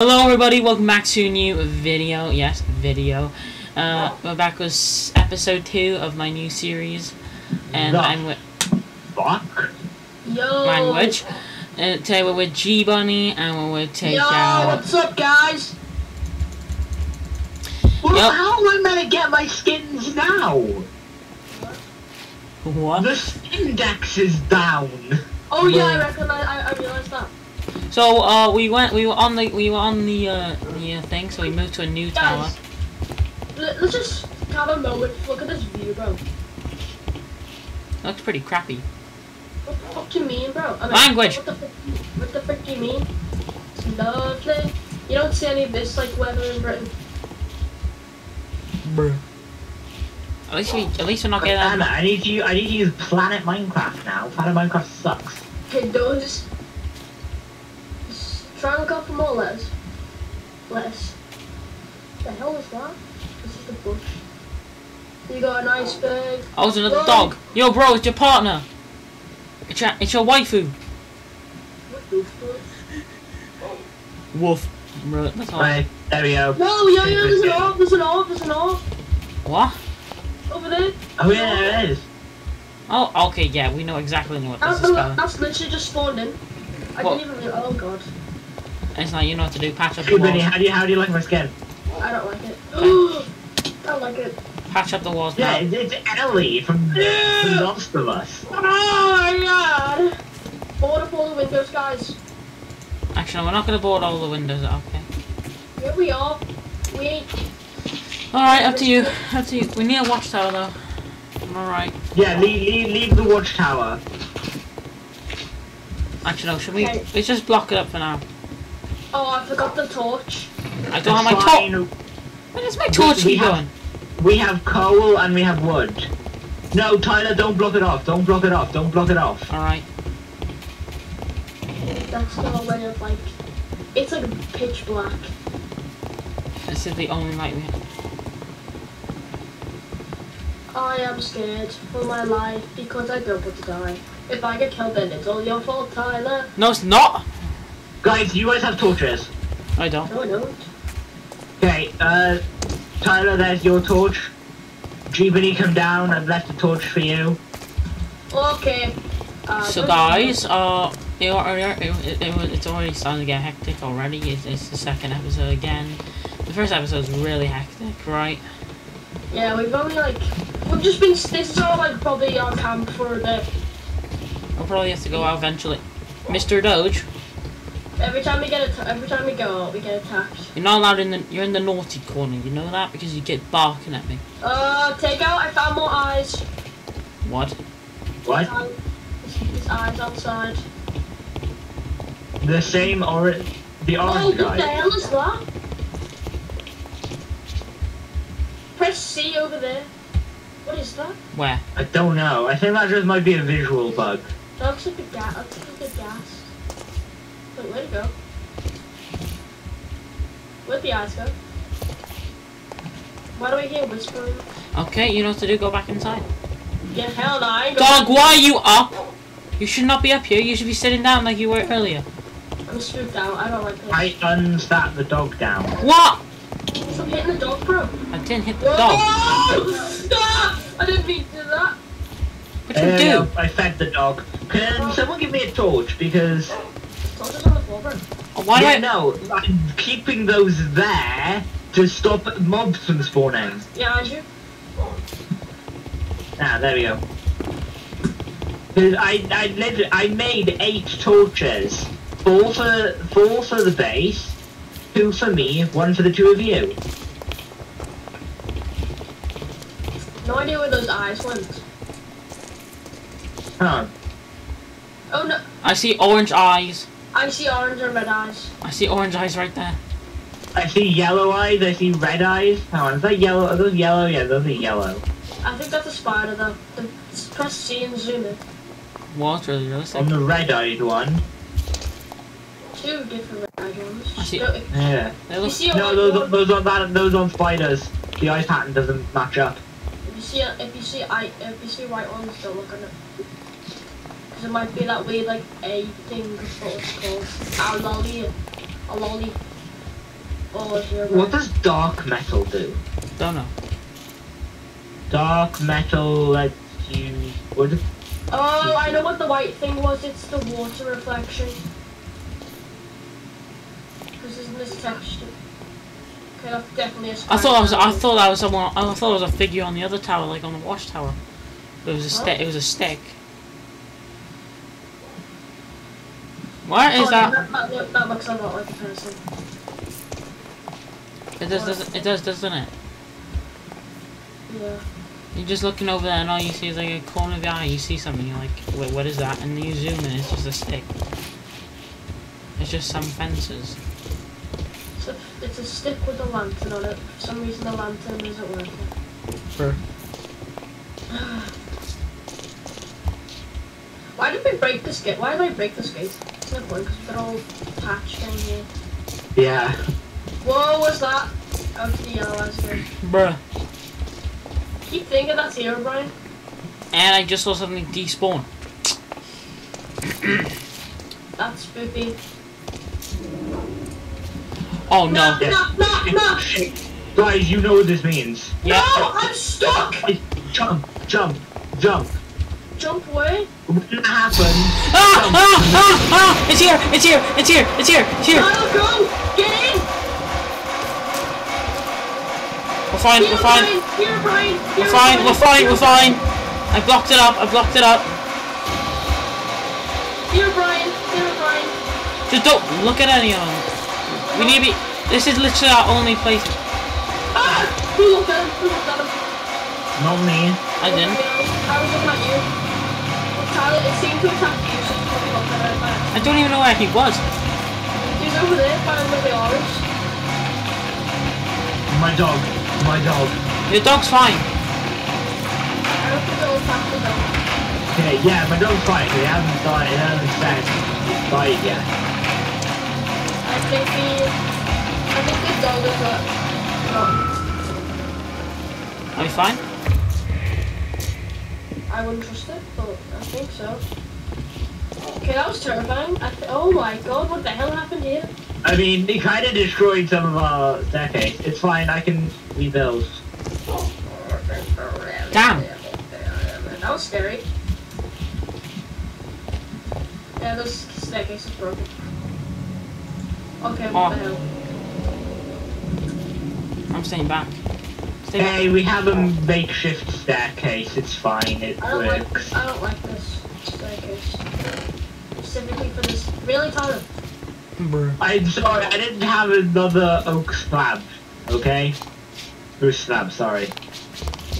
Hello everybody, welcome back to a new video. Yes, video. Uh, we're back with episode 2 of my new series. And The I'm with Fuck. Yo. language. Uh, today we're with G Bunny and we're with Take Yo, Out. what's up, guys? Well, Yep. how am I gonna get my skins now? What? The skin index is down. Oh yeah, I recognize. I, I realized that. So, uh, we went, we were on the, we were on the, uh, the uh, thing, so we moved to a new tower. Guys, let, let's just have a moment. Look at this view, bro. looks pretty crappy. What the fuck do you mean, bro? I mean, Language. What the, fuck, what the frick do you mean? It's lovely. You don't see any of this like weather in Britain. Bruh. At least we, at least we're not getting Damn it, that. I need to. u- I need to use Planet Minecraft now. Planet Minecraft sucks. It does. Just try and look out for more letters. Letters. The hell is that? This is the bush. You got an iceberg. Oh, it's another Whoa. dog. Yo, bro, it's your partner. It's your, it's your waifu. What the? Wolf. Bro, that's all. Right, there we go. No, yo, yo, there's an orb, there's an orb, there's an orb. What? Over there. Oh yeah, there it is. Oh, okay, yeah, we know exactly what this That's, is spelling. that's literally just spawned in. I What? didn't even realize. Oh god. It's like you know what to do. Patch up the Hey, Benny, walls. how do you how do you like my skin? I don't like it. I don't like it. Patch up the walls Yeah, now. it's, it's Ellie from the Last of Us. Oh my god. Board up all the windows, guys. Actually, we're not gonna board all the windows. Okay. Here we are. We. All right, up to you. Up to you. We need a watchtower though. All right. Yeah, leave, leave, leave the watchtower. Actually, no. Should we? Okay. Let's just block it up for now. Oh, I forgot the torch. I don't have my torch. fine. Where's my torch we keep have- going? We have coal and we have wood. No, Tyler, don't block it off. Don't block it off. Don't block it off. All right. That's no way of like. It's like pitch black. This is the only light we have. I am scared for my life because I don't want to die. If I get killed, then it's all your fault, Tyler. No, it's not. Guys, you guys have torches. I don't. No, I don't. Okay, uh, Tyler, there's your torch. Jibini, come down. I've left a torch for you. Okay. Uh, So guys, uh, it, it, it, it, it's already starting to get hectic already. It's, it's the second episode again. The first episode was really hectic, right? Yeah, we've only like we've just been. This is all like probably our camp for a bit. We'll probably have to go out eventually. Mr. Doge, Every time we get a, every time we go out, we get attacked. you're not allowed in the. You're in the naughty corner. You know that because you get barking at me. Uh, take out. I found more eyes. What? What? There's, there's eyes outside. The same or the Oh, orange what the hell is that? Press C over there. What is that? Where? I don't know. I think that just might be a visual bug. That looks like a gas. That looks like a gas. Wait, where'd it go? Where'd the eyes go? Why do I hear whispering? Okay, you know what to do. Go back inside. Yeah, hell no, I ain't going. Dog, why are you up? You should not be up here. You should be sitting down like you were earlier. I'm spooked out. I don't like this. I unsat the dog down. What? Stop hitting the dog, bro. I didn't hit the Whoa! dog. Ah! I didn't mean to do that. What you There we do? I fed the dog. Can someone give me a torch? Because Torch is on the floor, bro. Why do yeah, I? no, I'm keeping those there to stop mobs from spawning. Yeah, aren't you? Ah, there we go. I, I literally, I made eight torches. Four for, four for the base, two for me, one for the two of you. No idea where those eyes went. Huh. Oh no, I see orange eyes. I see orange and red eyes. I see orange eyes right there. I see yellow eyes, I see red eyes. Hang on, is that yellow? Are those yellow? Yeah, those are yellow. I think that's a spider though. The, press C and zoom in. What? Really realistic. On the red eyed one. Two different red ones. I see- No, if, Yeah. They you see No, those, one, those aren't that, those aren't spiders. The eye pattern doesn't match up. if you see if you see I if you see white ones, don't look at it. Because it might be that weird like A thing. What it's called? A lolly. A lolly. Oh, here. What does dark metal do? Don't know. Dark metal lets you. What? Oh, I know what the white thing was. It's the water reflection. Because isn't this texture? Okay, that's definitely a I thought I was. I thought that was someone. I thought it was a figure on the other tower, like on the watchtower. It was a stick. It was a stick. Where is Oh, yeah, that? that, look- that looks a lot like a person. It does. does it does, doesn't it? Yeah. You're just looking over there, and all you see is like a corner of the eye. You see something, you're like, wait, what is that? And then you zoom in, it's just a stick. It's just some fences. It's a, it's a stick with a lantern on it. For some reason, the lantern isn't working. For Why did we break this gate? Why did I break this gate? It's no point because they're all patched down here. Yeah. Whoa, what's that? Out to the yellow eyes here. bruh. Keep thinking that's Herobrine. And I just saw something despawn. That's spooky. Oh no. No, no, no! Guys, you know what this means. Yeah. No, I'm stuck! Jump, jump, jump. Jump away. When that It's here! It's here! It's here! It's here! It's here! Kyle, go! Get in! We're fine. Here, We're fine. Brian! Here, We're fine. Brian! We're fine. Here, We're fine. I blocked it up. I blocked it up. Herobrine! Here, Brian! Just don't look at any of them. We need to be. This is literally our only place. Ah! Who looked at him? Who looked at him? not me. I didn't. I was looking at you. Tyler, it seemed to attack I don't even know where he was. He's over there, by under the orange. My dog. My dog. Your dog's fine. I don't think they'll attack the dog. Okay, yeah, my dog's fine. It hasn't died. It hasn't said died yet. I think the... I think the dog is a... Are you fine? I wouldn't trust it, but I think so. Okay, that was terrifying. I th- oh my god, what the hell happened here? I mean, it kind of destroyed some of our staircase. It's fine. I can rebuild. Damn. That was scary. Yeah, this staircase is broken. Okay, what the Oh. hell? I'm staying back. Stay back. Hey, we have a makeshift staircase. It's fine. It I don't like works. I don't like this staircase. Specifically for this. Really, Tyler? Bruh. I'm sorry. I didn't have another oak slab. Okay. Spruce slab. Sorry.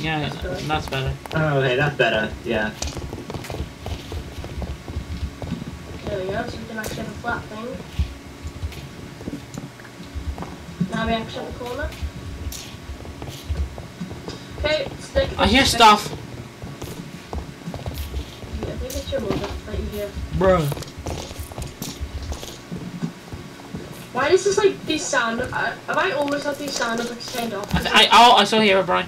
Yeah, that's better. Oh, okay, that's better. Yeah. There we go, so we can actually have a flat thing. Now we actually have a corner. Okay, stick. I hear stick. stuff. I think it's your mother that you hear. Bruh. Why does this like these sound? Uh, have I always had these sound effects turned off? I, th- I, oh, I saw Herobrine.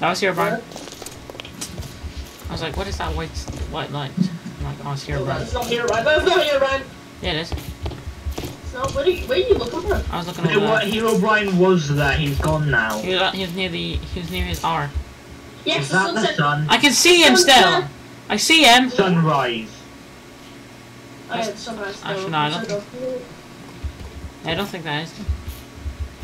I was Herobrine. I was like, what is that white white light? I'm like, oh, it's here, Oh, Brian. It's not Herobrine. That's not Herobrine. Yeah, it is. It's not. Where are you, where are you looking for? I was looking Hey, over what. Herobrine was that? He's gone now. He was, uh, he was near the. He was near his R. Yes, Is the that the sun? I can see him still. I see him. Sunrise. Oh, yeah, the sunrise. Actually, no, no, I it's don't not good. I don't think that is.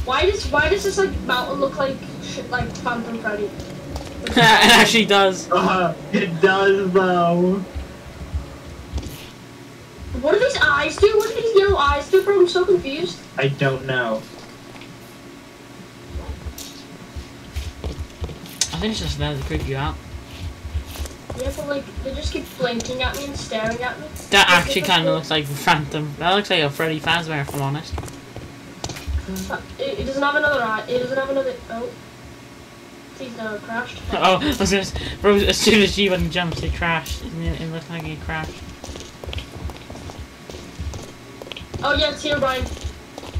Why does why does this like mountain look like shit like Phantom Freddy? it actually does. Uh, it does though. What do these eyes do? What do these yellow eyes do, bro? I'm so confused. I don't know. I think it's just there to creep you out. Yeah, but like they just keep blinking at me and staring at me. That actually kind of looks like Phantom. That looks like a Freddy Fazbear, if I'm honest. Uh, It, it doesn't have another eye. It doesn't have another. Oh, please no, it crashed. Oh, I was gonna, s- bro, as soon as G1 jumps, it crashed. And it, it looked like it crashed. Oh yeah, it's Herobrine.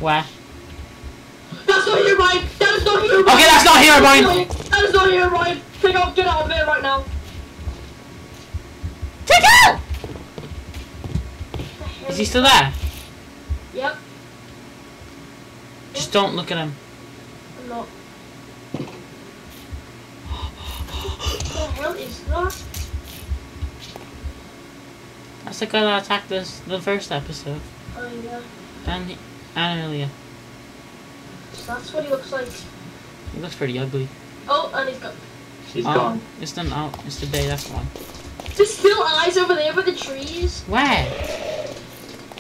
Where? That's not Herobrine. That is not Herobrine. Okay, that's not Herobrine. That is not Herobrine. Take out, get out of there right now. Take out! Is he still there? Yep. Just don't look at him. I'm not. what the hell is that? That's the guy that attacked us the first episode. Oh yeah. And, and earlier. So that's what he looks like. He looks pretty ugly. Oh, and he's got. She's oh, gone. It's the, oh, it's the day, that's the one. There's still eyes over there by the trees. Where?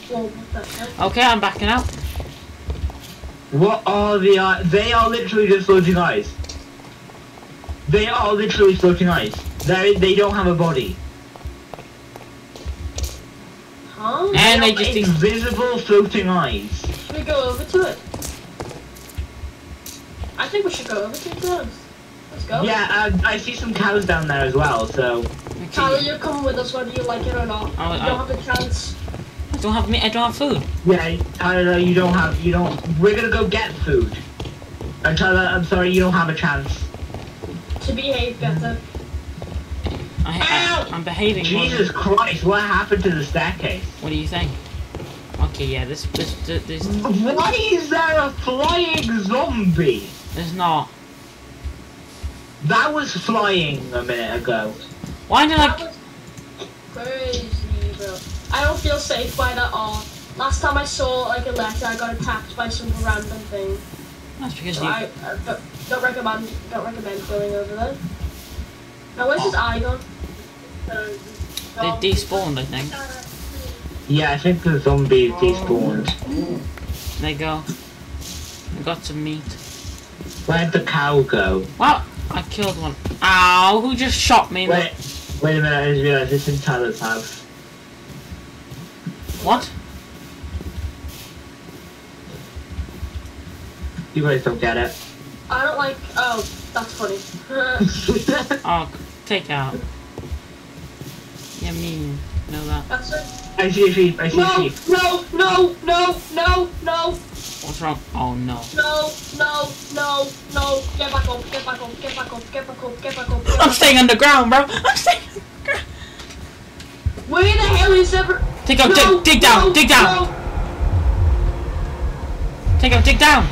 Whoa, what the hell? Okay, I'm backing out. What are the eye- They are literally just floating eyes. They are literally floating eyes. They they don't have a body. Huh? And they are just ex- invisible floating eyes. Should we go over to it? I think we should go over to it first. Let's go. Yeah, uh, I see some cows down there as well. So Tyler, you're coming with us whether you like it or not. I- you don't have a chance. I don't have me. I don't have food. yeah, Tyler, you don't have you don't. We're gonna go get food. And Tyler, I'm sorry, you don't have a chance. To behave better. I, I, I'm behaving. more Jesus Christ, what happened to the staircase? What do you think? Okay, yeah, this, this, this, this Why is there a flying zombie? there's not. That was flying a minute ago. Why did That I? was crazy, bro. I don't feel safe by that all. Last time I saw like a letter, I got attacked by some random thing. That's because So you. I uh, don't, don't recommend don't recommend going over there. Now where's his eye gone? They despawned, I think. Yeah, I think the zombie despawned. They go. I got some meat. Where'd the cow go? Well, I killed one. Ow! Who just shot me? Wait, wait a minute, I just realized it's in Tyler's house. What? You guys don't get it. I don't like. Oh, that's funny. Oh, take out. Yeah, mean. Know that. that's it. I see a sheep, I see a No, sheep. no, no, no, no, no, What's wrong? Oh no. no, no, no, no. Get back up, get back up, get back up, get back up, get back up. Get I'm up. staying underground, bro. I'm staying. underground. Where the hell is ever? Take out. No, dig, dig down. no, dig down. no. Take out. Dig down.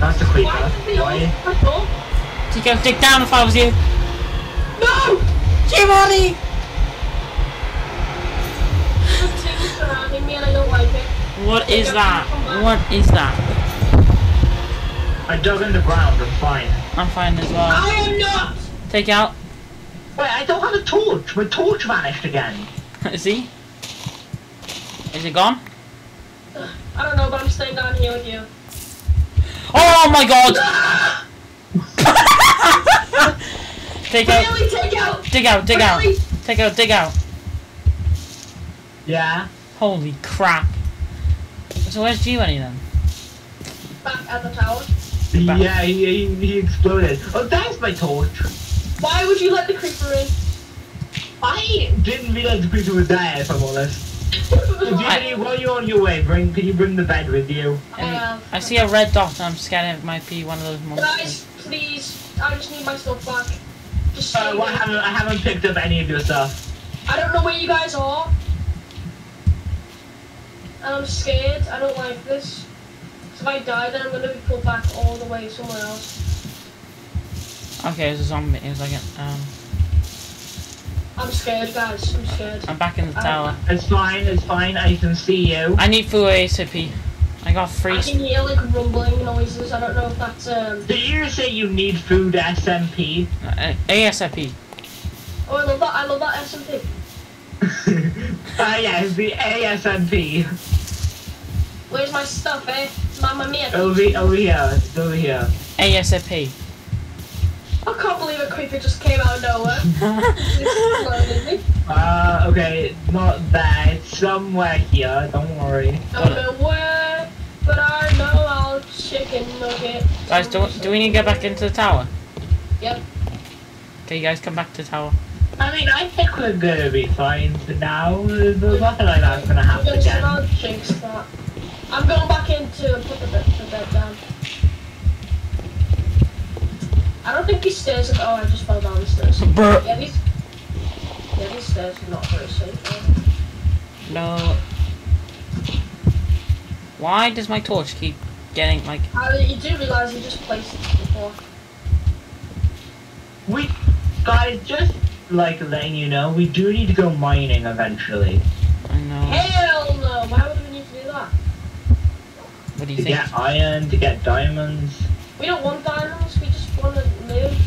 That's a creeper. Why did we all Why? Take out. Dig down if I was you. No! Jimmy! There's things surrounding me and I don't like it. What is that? What is that? I dug underground, I'm fine. I'm fine as well. I am not! Take out. Wait, I don't have a torch. My torch vanished again. See? Is it gone? I don't know, but I'm staying down here with you. Oh my god! Take out. Really, take out! Dig out. Dig out. Take out. Dig out. Yeah? Holy crap. So where's G-Money then? Back at the tower. Yeah, he, he, he exploded. Oh, there's my torch. Why would you let the creeper in? I didn't realize the creeper was there, if I'm honest. Jimmy, while you're on your way, bring can you bring the bed with you? Um, I see a red dot and I'm scared it might be one of those monsters. Guys, please, I just need my stuff back. Just Uh, well, I haven't, I haven't picked up any of your stuff. I don't know where you guys are. And I'm scared. I don't like this. 'Cause if I die, then I'm gonna be pulled back all the way somewhere else. Okay, it's a zombie. It was like a, um. I'm scared, guys. I'm scared. I'm back in the I- tower. It's fine, it's fine, I can see you. I need food ASAP. I got I free. can hear like rumbling noises. I don't know if that's um. Did you say you need food SMP? Uh, ASAP. Oh, I love that. I love that SMP. Ah yes, the ASMP. Where's my stuff, eh? Mamma mia. Over, over here, it's over here. ASAP. I can't believe a creeper just came out of nowhere. Exploded me. Uh, okay, not there, it's somewhere here, don't worry. Don't know where, but I know I'll chicken nugget. Guys, do, do we need to get back into the tower? Yep. Okay, you guys come back to the tower. I mean, I think we're gonna be fine for now. There's nothing like that's gonna happen gonna again. I'll jinx that. I'm going back into put the bed, the bed down. I don't think these stairs are. Oh, I just fell down the stairs. Brr. Yeah, these. Yeah, these stairs are not very safe. No. Why does my torch keep getting like? Uh, you do realise you just placed it before. We, guys, just like letting you know, we do need to go mining eventually. I know. Hell no! Why would we need to do that? What do you To think? get iron, to get diamonds. We don't want diamonds. We just want to live.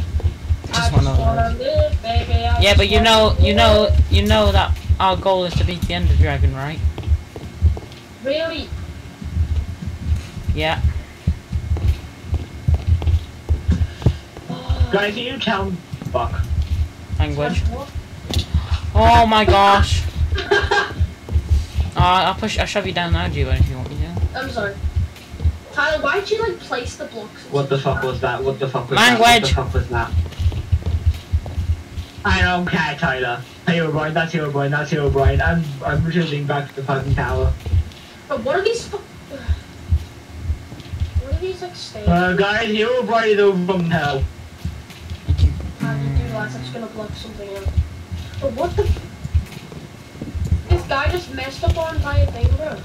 Just I just wanna want to live, baby. I Yeah, but you know, you know, you know that our goal is to beat the Ender Dragon, right? Really? Yeah. Guys, can you tell fuck? Language. Oh my gosh. Uh, I'll push. I'll shove you down now, G if you want me to. I'm sorry. Tyler, why'd you like place the blocks? What the fuck was that? What the fuck was that? What Language. the fuck was that? I don't care, Tyler. Hey, O'Brien, that's your O'Brien, that's your O'Brien. I'm, I'm returning back to the fucking tower. But what are these? fu- What are these like stairs? Uh, guys, your O'Brien is over from hell. Thank you. I didn't realize I was gonna block something else. But what the? This guy just messed up our entire thing, bro. Are these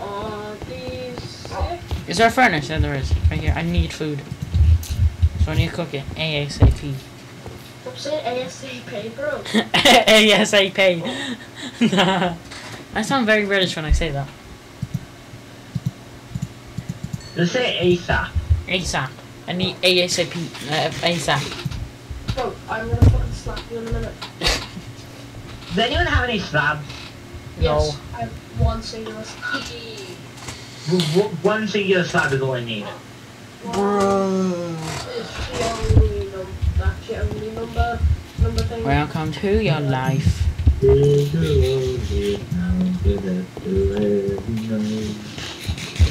sick? Is there a furnace? Yeah, there is. Right here. I need food. So I need to cook it ASAP. Stop saying ASAP, bro. ASAP. Nah. I sound very British when I say that. Just say ASAP. ASAP. I need ASAP. Uh, ASAP. Bro, I'm gonna fucking slap you in a minute. Does anyone have any slabs? Yes, I have one singular w- One singular slab is all I need. Bro. It's the only number. That's the only number. Number thing. Welcome to your life.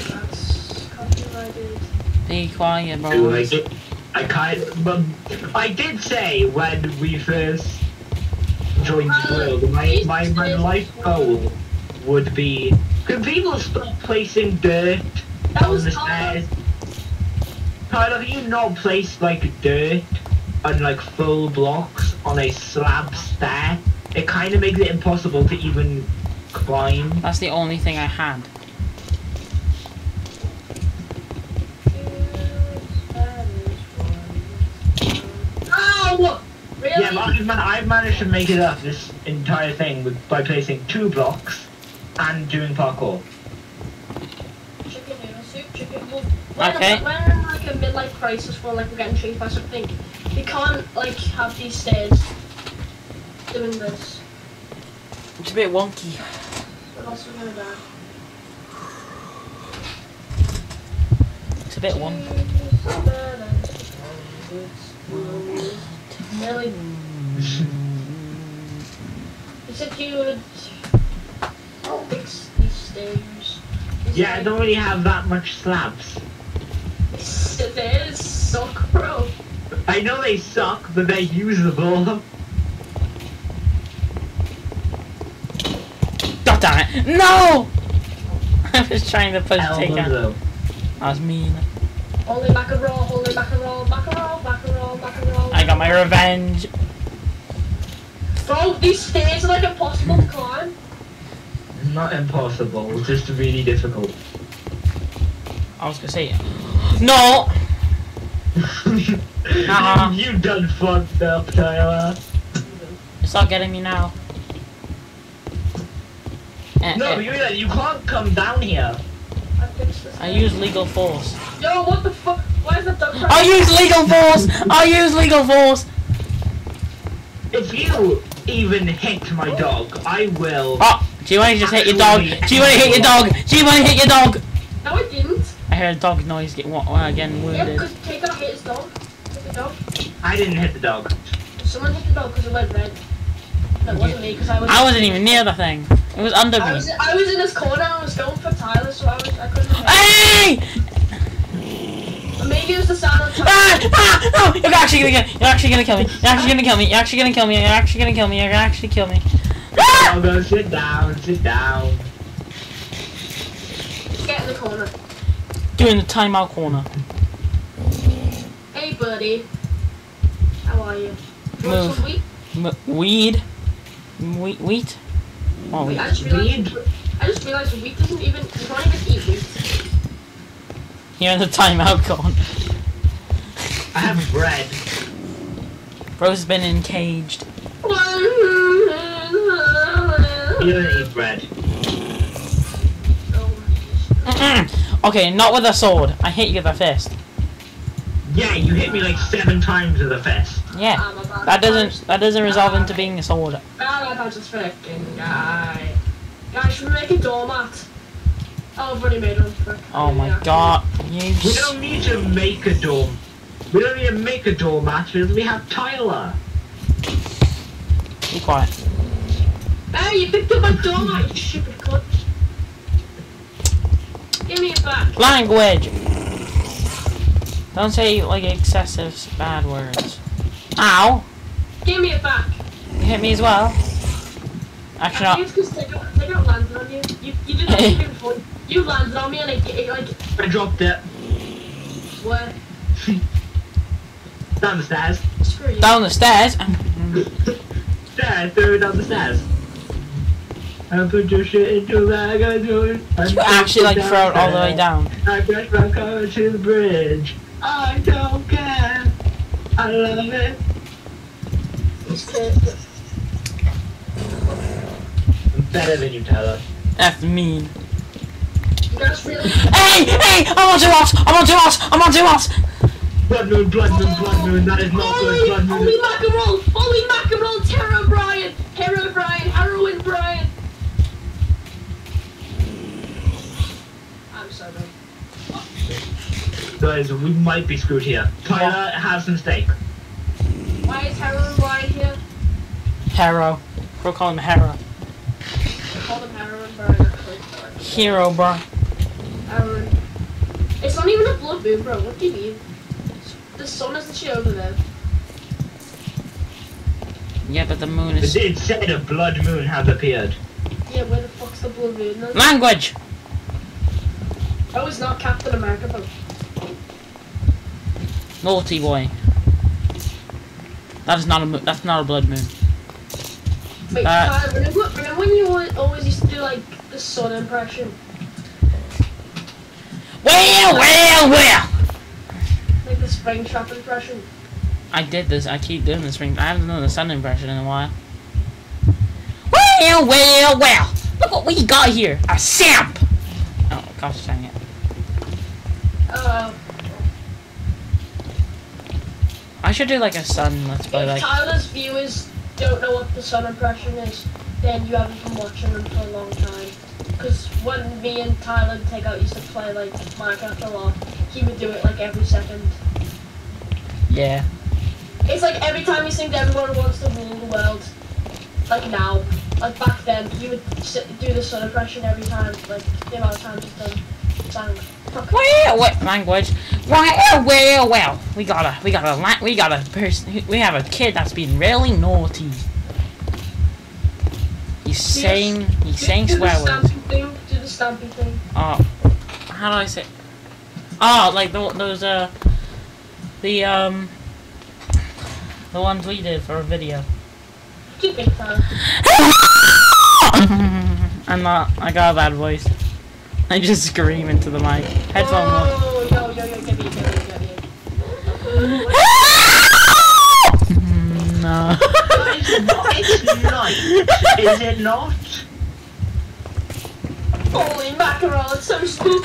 That's copyrighted. Be quiet, Do I boys. get- I kind but I did say when we first joined the world, my, my, my life goal would be, could people stop placing dirt That on was the Tyler. stairs? Tyler, can you not place like dirt and like full blocks on a slab stair? It kind of makes it impossible to even climb. That's the only thing I had. Really? Yeah, but I've, man- I've managed to make it up this entire thing with, by placing two blocks and doing parkour. Chicken noodle soup, chicken. Well, when, Okay. when we're in like a midlife crisis where like we're getting chased by something, we can't like have these stairs doing this. It's a bit wonky. Or else we're gonna die. It's a bit wonky. Really? Mm. You said you would fix these stairs. Is Yeah, I don't really have that much slabs. These stairs suck, bro. I know they suck, but they're usable. God damn it! No! I was trying to push take out. Elbow. I was mean. Only back and roll, only back and roll, back and roll, back I got my revenge. Bro, these stairs are like impossible to climb. Not impossible, it's just really difficult. I was gonna say. it. No! You done fucked up, Tyler. Stop getting me now. Eh, No, eh, you you can't come down here. I. I use legal force. Yo, what the fuck? Why is the duck I use legal force! I use legal force! If you even hit my dog, I will. Oh! Do you want to just hit your dog? Do you want to hit your dog? Do you want to hit your dog? No, I didn't. I heard a dog noise get wa- uh, getting Yeah, wounded. because Taker hit his dog. Hit the dog. I didn't hit the dog. Someone hit the dog because it went red. That wasn't me because I was. I wasn't even near the thing. It was under I me. was, I was in this corner. I was going for Tyler, so I was. I couldn't. hit Hey! Him. Maybe it was the sound of Tyler. Ah! Ah! No! You're actually gonna get. You're actually gonna kill me. You're actually gonna kill me. You're actually gonna kill me. You're actually gonna kill me. You're gonna actually kill me. Ah! I'll sit down, sit down. Get in the corner. Doing the timeout corner. Hey, buddy. How are you? You Move. Want some wheat? M- weed. Wheat. Wheat. Oh, Wait, I just realized. Weed? I just realized wheat doesn't even. You can't even eat wheat. You're in the timeout gone. I have bread. Bro's been encaged. You don't eat bread. Okay, not with a sword. I hit you with a fist. Yeah, you hit me like seven times with a fist. Yeah. That doesn't that doesn't resolve into being a sword. That's just freaking guy. Guys, should we make a doormat? Oh, I've already made one. Oh my Yeah. god. You We don't need to make a dorm. We don't need to make a doormat because we have Tyler. be quiet. Hey, you picked up my doormat, you stupid cunt. Give me it back. Language. Don't say like excessive bad words. Ow. Give me it back. You hit me as well. Actually, I not. think it's because they got, they got landed on you. You, you did that thing before. You landed on me and it, it like, I dropped it where? down the stairs. Screw you. Down the stairs. Stairs, throw it down the stairs. I put your shit into a bag, I do it. Did you actually like throw it all the way down? I brush my car to the bridge. I don't care. I love it. I'm better than you, Tyler. That's mean. You guys really? Hey, hey! I'm on two offs! I'm on two offs! I'm on two offs! Blood moon, blood moon, blood moon. That is not good. Blood Holy, moon. holy mackerel! Holy mackerel! Terror Brian! Terror Brian! Heroin Brian! I'm sorry. Guys, we might be screwed here. Tyler has some steak. Why is Heroin Brian here? Hero. We'll call him Hero. Call him Heroin Brian. Hero, bro. Heroin. It's not even a blood moon, bro. What do you mean? The sun is literally over there. Yeah, but the moon It is. did say a blood moon has appeared. Yeah, where the fuck's the blood moon then? Language! Oh, it's not Captain America, bro. Naughty boy. That is not a mo- that's not a blood moon. Wait, Uh, Tyler, remember, remember when you always used to do like the sun impression? Well, well, well! Like the Springtrap impression? I did this. I keep doing this ring. I haven't done the sun impression in a while. Well, well, well! Look what we got here. A samp. Oh gosh dang it! Uh, I should do like a sun. Let's play if like. Tyler's viewers don't know what the sun impression is, then you haven't been watching them for a long time. Because when me and Tyler take out used to play like Minecraft a lot, he would do it like every second. Yeah. It's like every time he sings Everyone Wants to Rule the World. Like now. Like back then, he would do the sun impression every time. Like the amount of times he's done sang. Well, what language? Well, oh, well, well. We got a, we got a, we got a person. We have a kid that's been really naughty. He's saying, he's saying do swear the words. thing. Do the stamping thing. Oh, how do I say? Oh, like the, those uh, the um, the ones we did for a video. I'm not. I got a bad voice. I just scream into the mic. Headphone. mode. Oh, yo, yo, yo, It's not. It's night. Is it not? Holy mackerel, it's so stupid.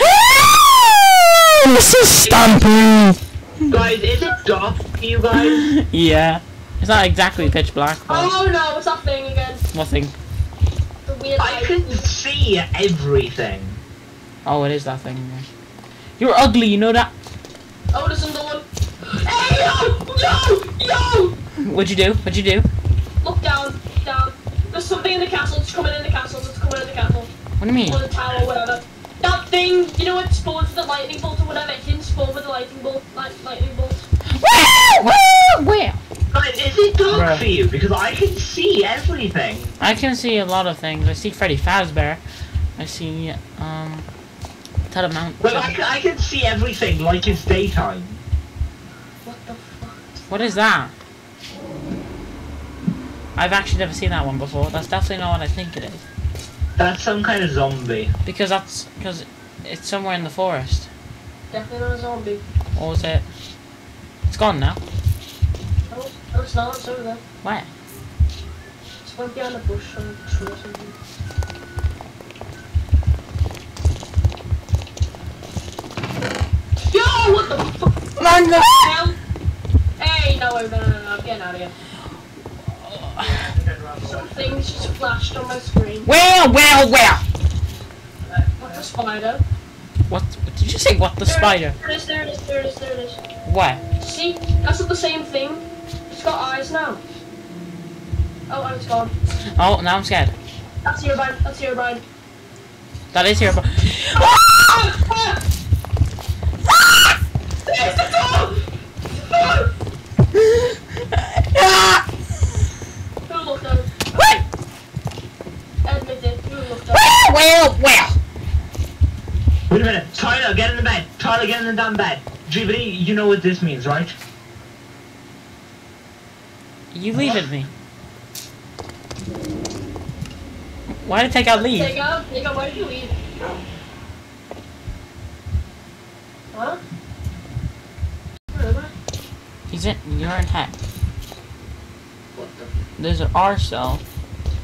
this is Stumpy. Guys, is it dark for you guys? Yeah. It's not exactly pitch black, but Oh no, what's that thing again? nothing. The weird I light. can see everything. Oh, it is that thing. yeah. You're ugly. You know that. Oh, there's another one. Hey, yo, yo, yo! What'd you do? What'd you do? Look down, down. There's something in the castle. It's coming in the castle. It's coming in the castle. What do you mean? Or the tower, whatever. That thing, you know what spawns with the lightning bolt or whatever? It didn't spawn with the lightning bolt. Light, lightning bolt. Well, well, well. Guys, is it dark Bruh. for you? Because I can see everything. I can see a lot of things. I see Freddy Fazbear. I see um, Ted Mount. Well, I can, I can see everything like it's daytime. What the fuck? What is that? I've actually never seen that one before. That's definitely not what I think it is. That's some kind of zombie. Because that's because it's somewhere in the forest. Definitely not a zombie. Or was it? It's gone now. No, no it's not. It's over there. Where? It's went behind a bush or a tree or something. Yo, what the fuck? Man, no. Hell? Hey, no, no, no, no, no, I'm getting out of here. Some things just flashed on my screen. Well, well, well. What the spider? What? what did you say? What the There- spider? There it is, there it is, there it is, there it is. Where? See? That's not the same thing. It's got eyes now. Oh, and it's gone. Oh, now I'm scared. That's Herobrine, that's Herobrine. That is here, but Ah! Ah! There's the door! Ah! Who looked at him? What? Admit it, who looked at him? Well, well. Wait a minute. Tyler, get in the bed. Tyler, get in the damn bed. Jubilee, you know what this means, right? You leave it me. Why did it take out leave? Take out, take out, why did you leave? Huh? Remember? He's in. You're in heck. What the? There's an R cell.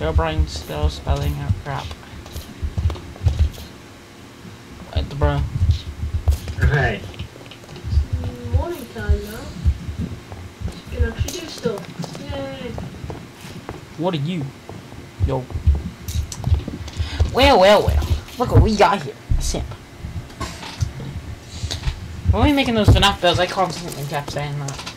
Your brain's still spelling out crap. What the bro? Okay. It's morning time now. You can actually do stuff. Yay. What are you? Yo. Well, well, well. Look what we got here. A simp. When we making those FNAF builds, I constantly kept saying that.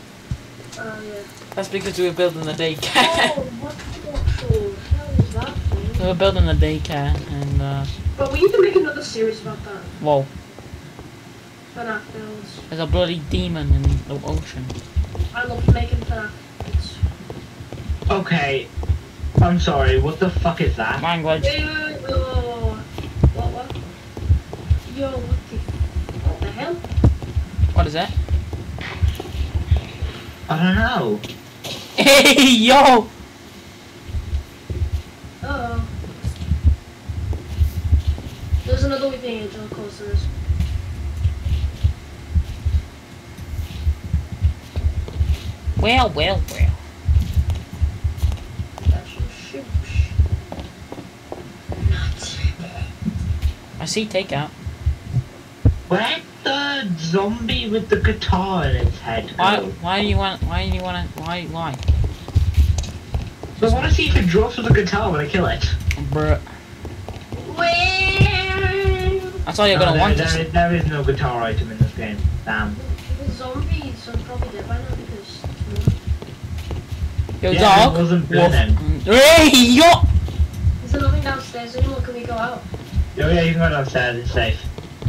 Oh, yeah. That's because we were building the daycare. Oh, what the actual hell is that thing? we were building the daycare, and, uh, But we need to make another series about that. whoa. FNAF builds. There's a bloody demon in the ocean. I love making FNAF builds. Okay. I'm sorry. What the fuck is that? Language. Wait, wait, wait, wait, wait, wait, wait. What, what? Yo, what the, what the hell? What is that? I don't know. Hey, yo! Uh-oh. There's another weeping angel, of course there is. Well, well, well. That's your I see takeout. Where'd the zombie with the guitar in its head Why? go? Why do you want? Why do you want to? Why? Why? I want to see if it drops with the guitar when I kill it. Bruh. Well, That's all you're No, gonna there- want to there see. there is no guitar item in this game. Damn. the zombies are probably dead by now because. Yo, Yeah, dog. it wasn't wolf. burning. Hey, yo! Is there nothing downstairs anymore? Can we go out? Oh yeah, you can go downstairs. It's safe.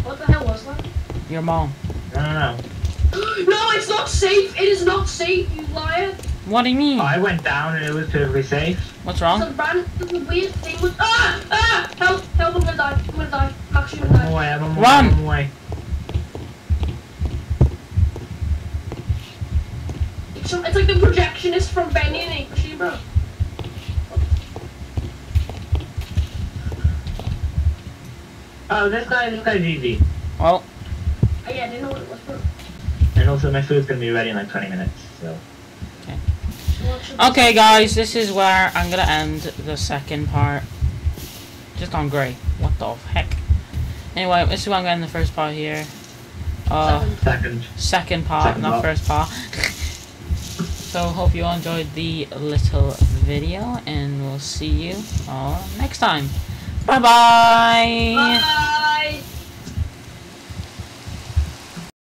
What the hell was that? Your mom. No, no, no. no, it's not safe! It is not safe, you liar! What do you mean? I went down and it was perfectly safe. What's wrong? a ran- there's a weird thing with- Ah! Ah! Help! Help! I'm gonna die! I'm gonna die! I'm actually I'm gonna on die! my way. I'm on my Run. I'm on my. It's, it's like the projectionist from Benny and Inchy, bro. Oh, this guy, this guy's easy. Well, Oh, yeah, I didn't know what it was, bro. And also, my food's gonna be ready in like 20 minutes. So. What should- okay, guys. This is where I'm gonna end the second part. Just gone grey. What the heck? Anyway, this is where I'm gonna end the first part here. Uh, Second. second part, Second not part. first part. so hope you all enjoyed the little video, and we'll see you all next time. Bye bye. Bye!